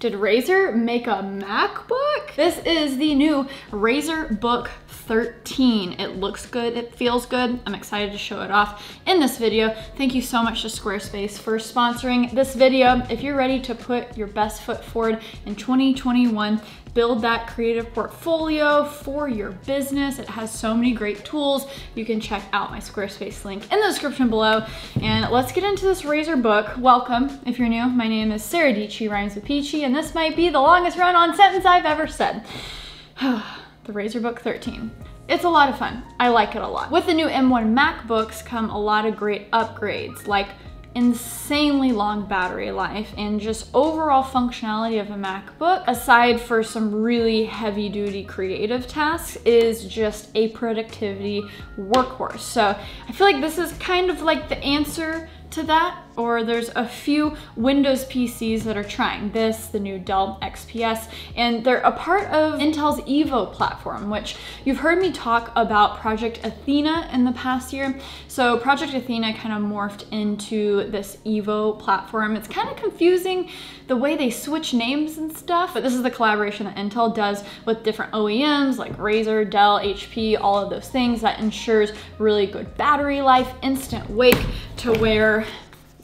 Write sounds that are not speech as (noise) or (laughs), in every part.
Did Razer make a MacBook? This is the new Razer Book 13. It looks good, it feels good. I'm excited to show it off in this video. Thank you so much to Squarespace for sponsoring this video. If you're ready to put your best foot forward in 2021, build that creative portfolio for your business. It has so many great tools. You can check out my Squarespace link in the description below. And let's get into this Razer book. Welcome, if you're new. My name is Sara Dietschy, rhymes with Peachy, and this might be the longest run-on sentence I've ever said. (sighs) the Razer Book 13. It's a lot of fun. I like it a lot. With the new M1 MacBooks come a lot of great upgrades, like insanely long battery life and just overall functionality of a MacBook, aside for some really heavy duty creative tasks, is just a productivity workhorse. So I feel like this is kind of like the answer to that, or there's a few Windows PCs that are trying this, the new Dell XPS, and they're a part of Intel's Evo platform, which you've heard me talk about Project Athena in the past year. So Project Athena kind of morphed into this Evo platform. It's kind of confusing the way they switch names and stuff, but this is the collaboration that Intel does with different OEMs like Razer, Dell, HP, all of those things that ensures really good battery life, instant wake to where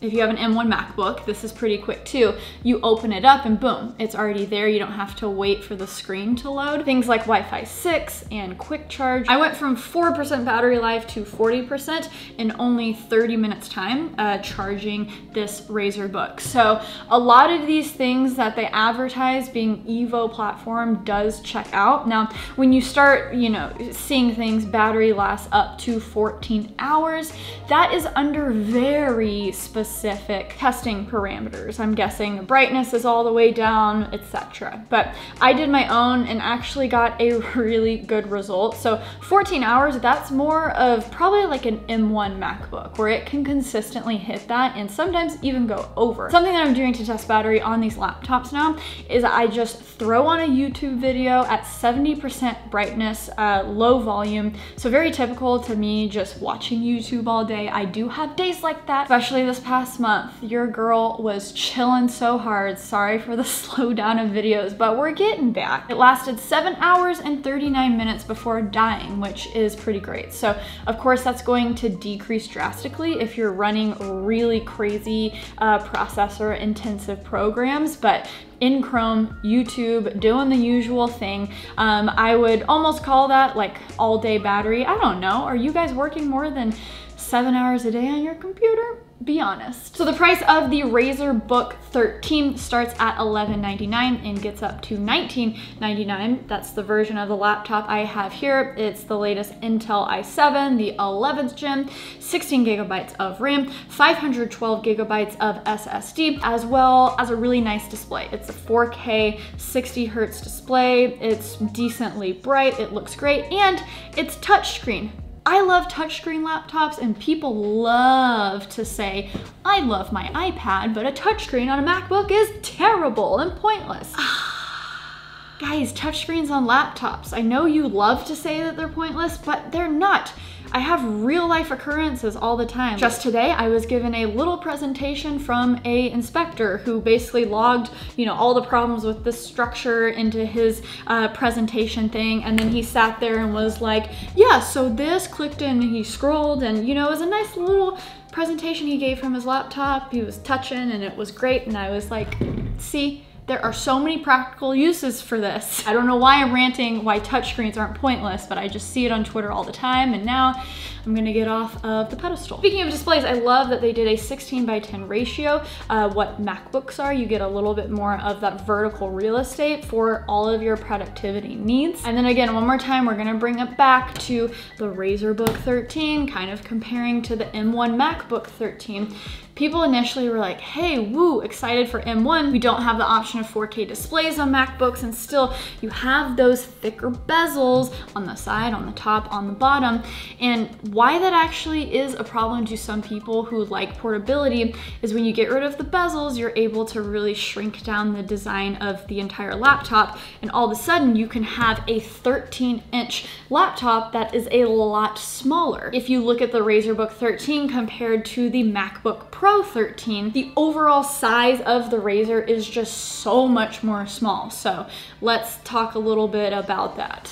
if you have an M1 MacBook, this is pretty quick too. You open it up and boom, it's already there. You don't have to wait for the screen to load. Things like Wi-Fi 6 and quick charge. I went from 4% battery life to 40% in only 30 minutes time uh, charging this Razer book. So a lot of these things that they advertise being Evo platform does check out. Now, when you start, you know, seeing things battery lasts up to 14 hours, that is under very specific specific testing parameters. I'm guessing brightness is all the way down, etc. But I did my own and actually got a (laughs) really good result. So 14 hours, that's more of probably like an M1 MacBook where it can consistently hit that and sometimes even go over. Something that I'm doing to test battery on these laptops now is I just throw on a YouTube video at 70% brightness, uh, low volume. So very typical to me just watching YouTube all day. I do have days like that, especially this past last month, your girl was chilling so hard. Sorry for the (laughs) slowdown of videos, but we're getting back. It lasted seven hours and 39 minutes before dying, which is pretty great. So of course that's going to decrease drastically if you're running really crazy uh, processor intensive programs, but in Chrome, YouTube, doing the usual thing. Um, I would almost call that like all day battery. I don't know. Are you guys working more than seven hours a day on your computer? Be honest. So the price of the Razer Book 13 starts at $11.99 and gets up to $19.99. That's the version of the laptop I have here. It's the latest Intel i7, the 11th gen, 16 gigabytes of RAM, 512 gigabytes of SSD, as well as a really nice display. It's a 4K 60 hertz display. It's decently bright, it looks great, and it's touchscreen. I love touchscreen laptops and people love to say, I love my iPad, but a touchscreen on a MacBook is terrible and pointless. Ah. Guys, touchscreens on laptops. I know you love to say that they're pointless, but they're not. I have real life occurrences all the time. Just today, I was given a little presentation from a inspector who basically logged, you know, all the problems with this structure into his uh, presentation thing. And then he sat there and was like, yeah, so this clicked in and he scrolled and, you know, it was a nice little presentation he gave from his laptop. He was touching and it was great. And I was like, see, there are so many practical uses for this. (laughs) I don't know why I'm ranting why touchscreens aren't pointless, but I just see it on Twitter all the time and now I'm gonna get off of the pedestal. Speaking of displays, I love that they did a 16 by 10 ratio. Uh, what MacBooks are, you get a little bit more of that vertical real estate for all of your productivity needs. And then again, one more time, we're gonna bring it back to the Razer Book 13, kind of comparing to the M1 MacBook 13 people initially were like, hey, woo, excited for M1. We don't have the option of 4K displays on MacBooks and still you have those thicker bezels on the side, on the top, on the bottom. And why that actually is a problem to some people who like portability is when you get rid of the bezels, you're able to really shrink down the design of the entire laptop. And all of a sudden you can have a 13 inch laptop that is a lot smaller. If you look at the Razer Book 13 compared to the MacBook Pro Pro 13, the overall size of the Razer is just so much more small. So let's talk a little bit about that.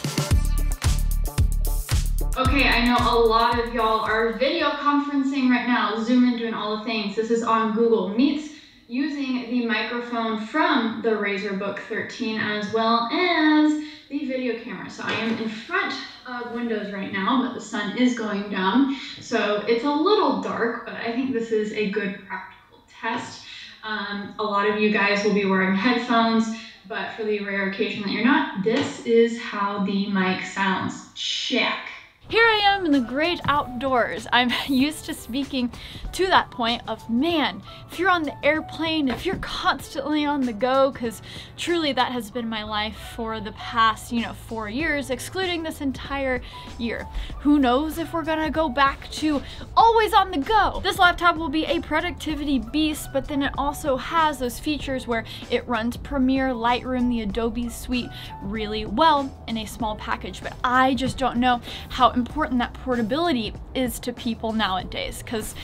Okay, I know a lot of y'all are video conferencing right now, Zoom and doing all the things. This is on Google Meets using the microphone from the Razer Book 13 as well as the video camera. So I am in front of windows right now, but the sun is going down. So it's a little dark, but I think this is a good practical test. Um, a lot of you guys will be wearing headphones, but for the rare occasion that you're not, this is how the mic sounds. Check. Here I am in the great outdoors. I'm (laughs) used to speaking to that point of, man, if you're on the airplane, if you're constantly on the go, because truly that has been my life for the past, you know, four years, excluding this entire year. Who knows if we're gonna go back to always on the go. This laptop will be a productivity beast, but then it also has those features where it runs Premiere, Lightroom, the Adobe suite really well in a small package, but I just don't know how important that portability is to people nowadays because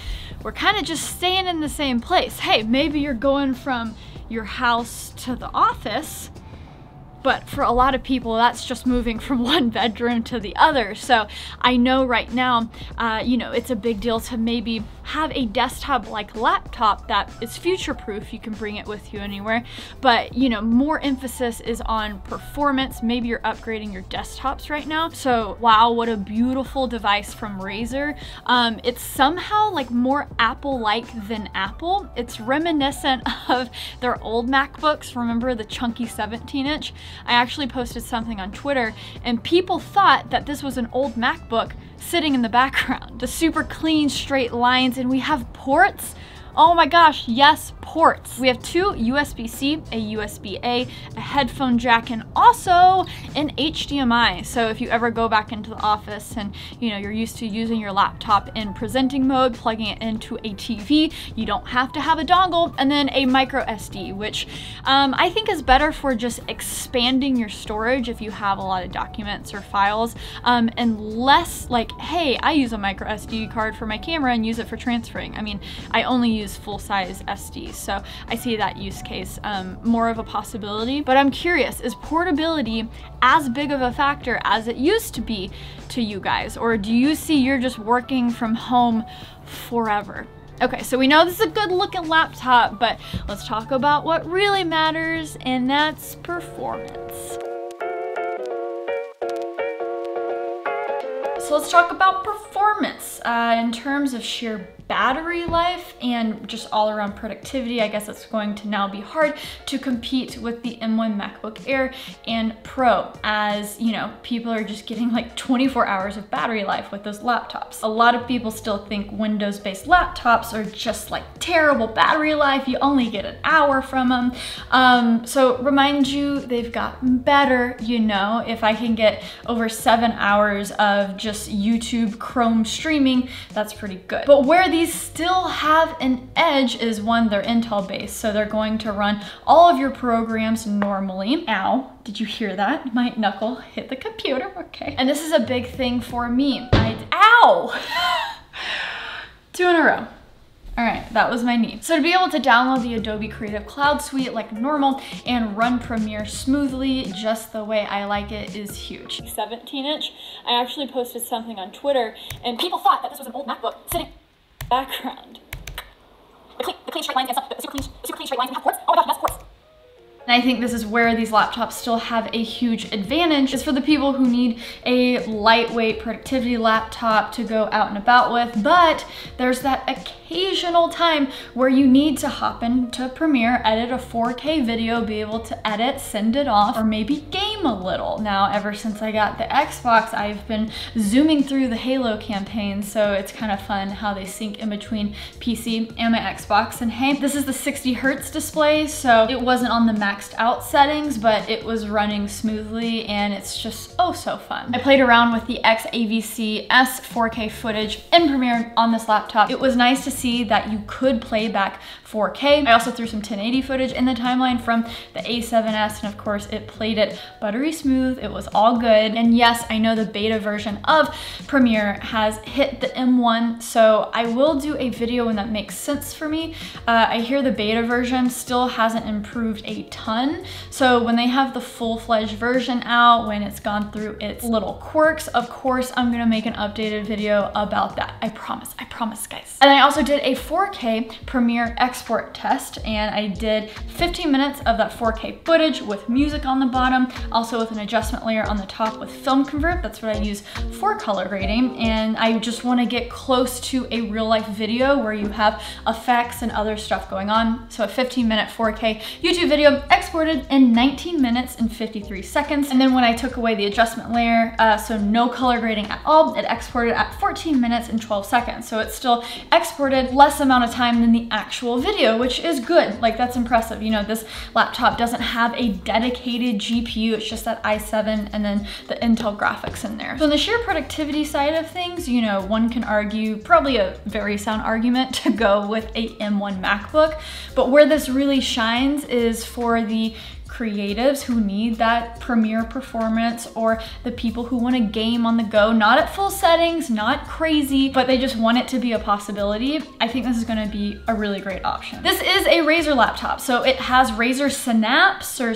we're kind of just staying in the same place. Hey, maybe you're going from your house to the office, but for a lot of people, that's just moving (laughs) from one bedroom to the other. So I know right now, uh, you know, it's a big deal to maybe have a desktop like laptop that is future proof. You can bring it with you anywhere. But, you know, more emphasis is on performance. Maybe you're upgrading your desktops right now. So, wow, what a beautiful device from Razer. Um, it's somehow like more Apple like than Apple. It's reminiscent (laughs) of their old MacBooks. Remember the chunky 17 inch? I actually posted something on Twitter and people thought that this was an old MacBook sitting in the background. (laughs) The super clean straight lines and we have ports Oh my gosh, yes, ports. We have two USB-C, a USB-A, a headphone jack, and also an HDMI. So if you ever go back into the office and you know you're used to using your laptop in presenting mode, plugging it into a TV, you don't have to have a dongle, and then a micro SD, which um, I think is better for just expanding your storage if you have a lot of documents or files, um, and less like, hey, I use a micro SD card for my camera and use it for transferring. I mean, I only use use full-size SD. So I see that use case um, more of a possibility. But I'm curious, is portability as big of a factor as it used to be to you guys? Or do you see you're just working from home forever? Okay, so we know this is a good looking laptop, but let's talk about what really matters, and that's performance. So let's talk about performance uh, in terms of sheer battery life and just all around productivity. I guess it's going to now be hard to compete with the M1 MacBook Air and Pro as, you know, people are just getting like 24 hours of battery life with those laptops. A lot of people still think Windows-based laptops are just like terrible battery life. You only get an hour from them. Um, so remind you, they've gotten better, you know, if I can get over seven hours of just YouTube Chrome streaming, that's pretty good. But where the these still have an edge is one, they're Intel based, so they're going to run all of your programs normally. Ow, did you hear that? My knuckle hit the computer, okay. And this is a big thing for me. I, ow! Two in a row. All right, that was my knee. So to be able to download the Adobe Creative Cloud Suite like normal and run Premiere smoothly just the way I like it is huge. 17 inch, I actually posted something on Twitter and people thought that this was an old MacBook sitting background. The clean, the clean straight lines and stuff, the super clean, super clean straight lines and have ports. Oh my gosh, that's ports. And I think this is where these laptops still have a huge advantage is for the people who need a lightweight productivity laptop to go out and about with, but there's that occasional time where you need to hop into Premiere, edit a 4K video, be able to edit, send it off, or maybe game a little. Now, ever since I got the Xbox, I've been zooming through the Halo campaign, so it's kind of fun how they sync in between PC and my Xbox. And hey, this is the 60 hertz display, so it wasn't on the maxed out settings, but it was running smoothly and it's just oh so fun. I played around with the XAVC S 4K footage in Premiere on this laptop. It was nice to see that you could play back 4K. I also threw some 1080 footage in the timeline from the a7S and of course it played it buttery smooth. It was all good. And yes, I know the beta version of Premiere has hit the M1, so I will do a video when that makes sense for me. Uh, I hear the beta version still hasn't improved a ton. So when they have the full-fledged version out, when it's gone through its little quirks, of course, I'm gonna make an updated video about that. I promise, I promise guys. And I also did a 4K Premiere export test and I did 15 minutes of that 4K footage with music on the bottom, also with an adjustment layer on the top with Film Convert. That's what I use for color grading. And I just wanna get close to a real life video where you have effects and other stuff going on. So a 15 minute 4K YouTube video exported in 19 minutes and 53 seconds. And then when I took away the adjustment layer, uh, so no color grading at all, it exported at 14 minutes and 12 seconds. So it still exported less amount of time than the actual video, which is good. Like that's impressive. You know, this laptop doesn't have a dedicated GPU. It's just that i7 and then the Intel graphics in there. So on the sheer productivity side of things, you know, one can argue probably a very sound argument (laughs) to go with a M1 MacBook. But where this really shines is for the creatives who need that premiere performance or the people who want a game on the go, not at full settings, not crazy, but they just want it to be a possibility. I think this is going to be a really great option. This is a Razer laptop, so it has Razer Synapse or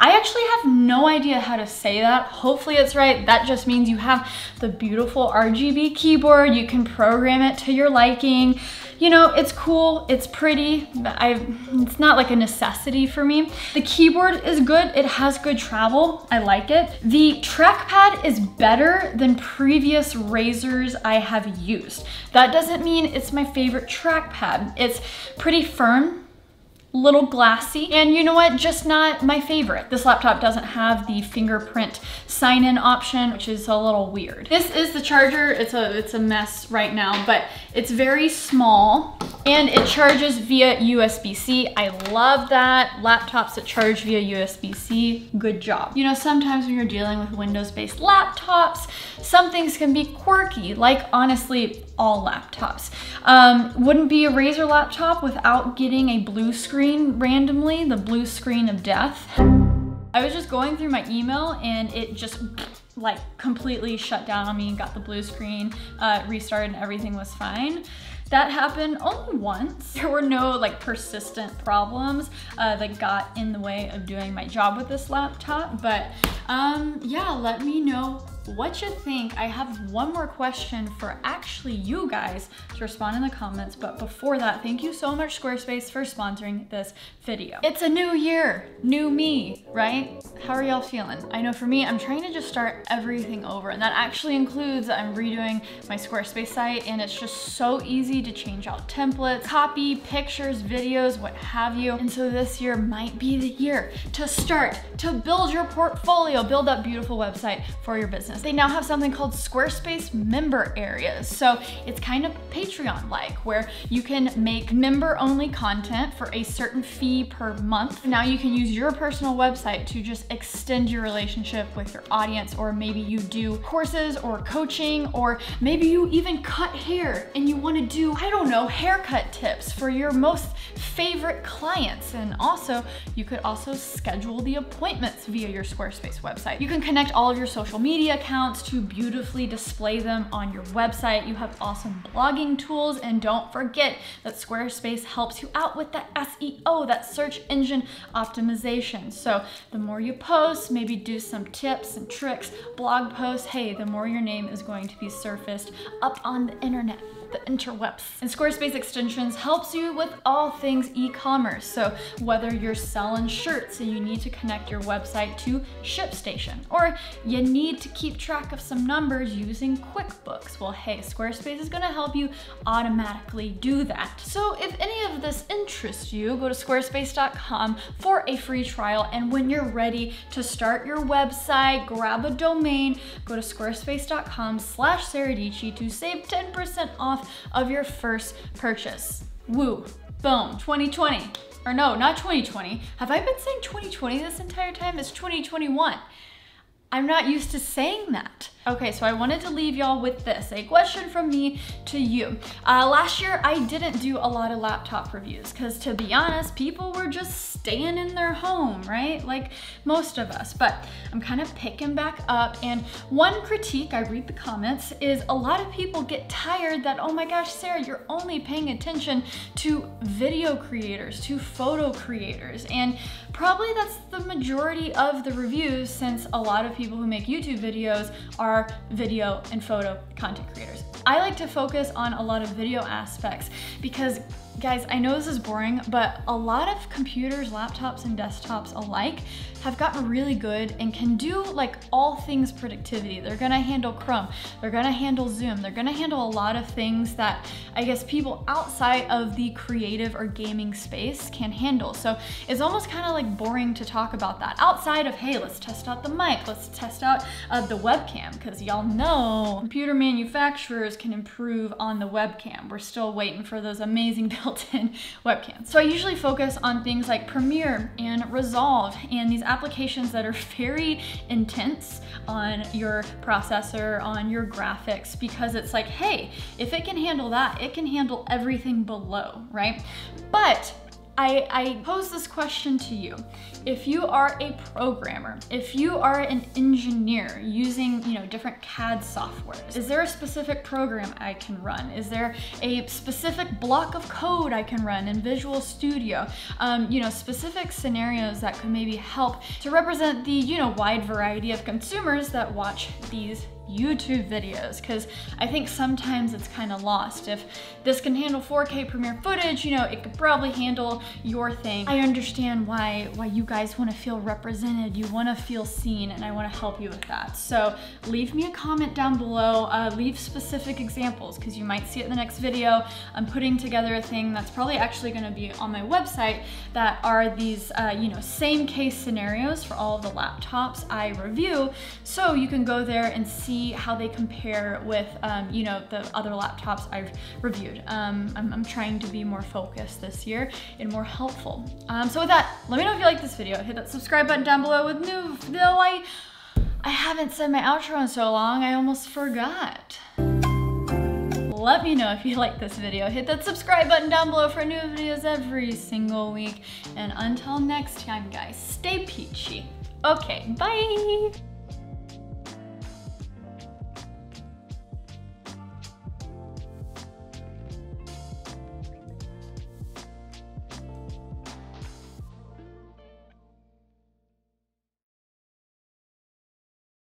I actually have no idea how to say that. Hopefully it's right. That just means you have the beautiful RGB keyboard. You can program it to your liking you know, it's cool, it's pretty, but I, it's not like a necessity for me. The keyboard is good, it has good travel, I like it. The trackpad is better than previous Razers I have used. That doesn't mean it's my favorite trackpad. It's pretty firm, little glassy, and you know what, just not my favorite. This laptop doesn't have the fingerprint sign-in option, which is a little weird. This is the charger. It's a, it's a mess right now, but it's very small and it charges via USB-C. I love that. Laptops that charge via USB-C, good job. You know, sometimes when you're dealing with Windows-based laptops, some things can be quirky, like honestly, all laptops. Um, wouldn't be a Razer laptop without getting a blue screen randomly, the blue screen of death. I was just going through my email and it just like completely shut down on me and got the blue screen, uh, restarted and everything was fine. That happened only once. There were no like persistent problems uh, that got in the way of doing my job with this laptop, but um, yeah, let me know what you think. I have one more question for actually you guys to respond in the comments, but before that, thank you so much Squarespace for sponsoring this video. It's a new year, new me, right? How are y'all feeling? I know for me, I'm trying to just start everything over, and that actually includes I'm redoing my Squarespace site, and it's just so easy to change out templates, copy, pictures, videos, what have you. And so this year might be the year to start, to build your portfolio, build that beautiful website for your business business. They now have something called Squarespace member areas. So it's kind of Patreon-like where you can make member-only content for a certain fee per month. Now you can use your personal website to just extend your relationship with your audience or maybe you do courses or coaching or maybe you even cut hair and you want to do, I don't know, haircut tips for your most favorite clients. And also you could also schedule the appointments via your Squarespace website. You can connect all of your social media accounts to beautifully display them on your website. You have awesome blogging tools and don't forget that Squarespace helps you out with that SEO, that search engine optimization. So the more you post, maybe do some tips and tricks, blog posts, hey, the more your name is going to be surfaced up on the internet the interwebs. And Squarespace Extensions helps you with all things e-commerce. So whether you're selling shirts and you need to connect your website to ShipStation, or you need to keep track of some numbers using QuickBooks, well, hey, Squarespace is gonna help you automatically do that. So if any of this interests you, go to squarespace.com for a free trial. And when you're ready to start your website, grab a domain, go to squarespace.com slash saradietschy to save 10% off of your first purchase. Woo, boom, 2020. Or no, not 2020. Have I been saying 2020 this entire time? It's 2021. I'm not used to saying that. Okay, so I wanted to leave y'all with this, a question from me to you. Uh, last year, I didn't do a lot of laptop reviews because to be honest, people were just staying in their home, right? Like most of us, but I'm kind of picking back up. And one critique, I read the comments, is a lot of people get tired that, oh my gosh, Sara, you're only paying attention to video creators, to photo creators. And probably that's the majority of the reviews since a lot of people who make YouTube videos are are video and photo content creators. I like to focus on a lot of video aspects because Guys, I know this is boring, but a lot of computers, laptops, and desktops alike have gotten really good and can do like all things productivity. They're gonna handle Chrome, they're gonna handle Zoom, they're gonna handle a lot of things that I guess people outside of the creative or gaming space can handle. So it's almost kind of like boring to talk about that. Outside of, hey, let's test out the mic, let's test out uh, the webcam, because y'all know computer manufacturers can improve on the webcam. We're still waiting for those amazing (laughs) built-in webcams. So I usually focus on things like Premiere and Resolve and these applications that are very intense on your processor, on your graphics, because it's like, hey, if it can handle that, it can handle everything below, right? But I, I, pose this question to you. If you are a programmer, if you are an engineer using you know different CAD softwares, is there a specific program I can run? Is there a specific block of code I can run in Visual Studio? Um, you know, specific scenarios that could maybe help to represent the you know wide variety of consumers that watch these YouTube videos because I think sometimes it's kind of lost. If this can handle 4K Premiere footage, you know, it could probably handle your thing. I understand why, why you guys want to feel represented, you want to feel seen, and I want to help you with that. So leave me a comment down below, uh, leave specific examples because you might see it in the next video. I'm putting together a thing that's probably actually going to be on my website that are these, uh, you know, same case scenarios for all of the laptops I review. So you can go there and see see how they compare with, um, you know, the other laptops I've reviewed. Um, I'm, I'm, trying to be more focused this year and more helpful. Um, so with that, let me know if you like this video. Hit that subscribe button down below with new, no, I, I haven't said my outro in so long, I almost forgot let me know if you like this video. Hit that subscribe button down below for new videos every single week. And until next time, guys, stay peachy. Okay, bye!